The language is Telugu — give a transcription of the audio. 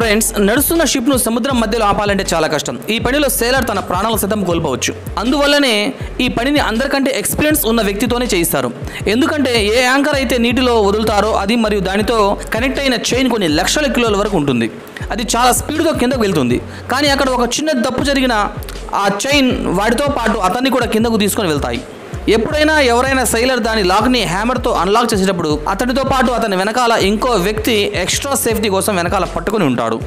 ఫ్రెండ్స్ నడుస్తున్న షిప్ను సముద్రం మధ్యలో ఆపాలంటే చాలా కష్టం. ఈ పనిలో సేలర్ తన ప్రాణాల సతం కోల్పోవచ్చు. అందువల్లనే ఈ పనిని అందరికంటే ఎక్స్పీరియన్స్ ఉన్న వ్యక్తితోనే చేయిస్తారు. ఎందుకంటే ఏ యాంకర్ అయితే నీటిలో వదులుతారో అది మరియు దానితో కనెక్ట్ అయిన చైన్ కొన్ని లక్షల కిలోల వరకు ఉంటుంది. అది చాలా స్పీడ్తో కిందకు వెళ్తుంది. కానీ అక్కడ ఒక చిన్న తప్పు జరిగిన ఆ చైన్ వాటితో పాటు అతన్ని కూడా కిందకు తీసుకొని వెళ్తాయి. ఎప్పుడైనా ఎవరైనా సైలర్ దాని లాక్ని హ్యామర్తో అన్లాక్ చేసేటప్పుడు అతడితో పాటు అతని వెనకాల ఇంకో వ్యక్తి ఎక్స్ట్రా సేఫ్టీ కోసం వెనకాల పట్టుకుని ఉంటాడు.